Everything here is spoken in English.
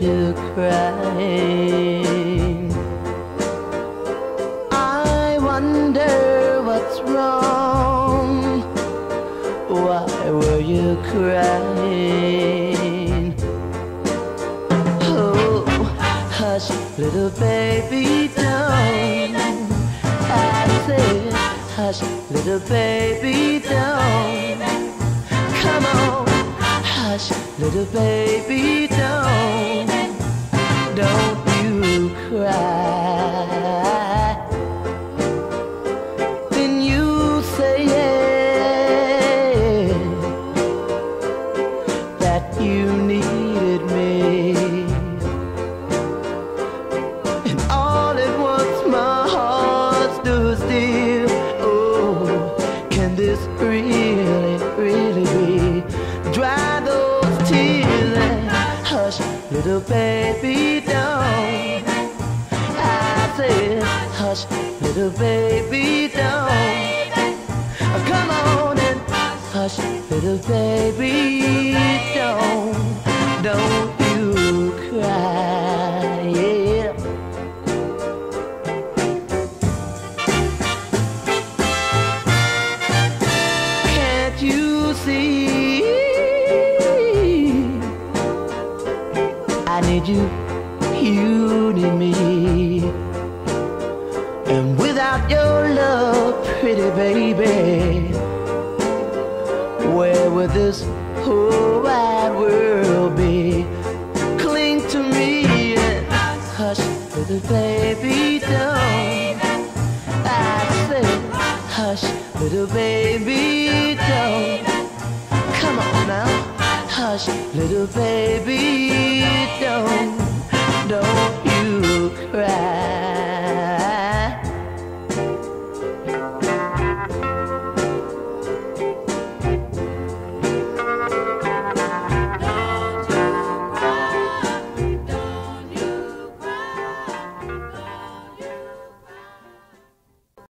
You crying. I wonder what's wrong. Why were you crying? Oh, hush, little baby, don't. I said, hush, little baby, don't. Come on, hush, little baby, don't. Don't you cry. Then you say yeah, that you needed me. And all at once my heart stood still. Oh, can this really, little baby, don't. I said, hush, little baby, don't. Come on and hush, little baby, need you, you need me. And without your love, pretty baby, where would this whole wide world be? Cling to me and hush, little baby, don't. I said, hush, little baby, don't. Hush, little baby, don't, don't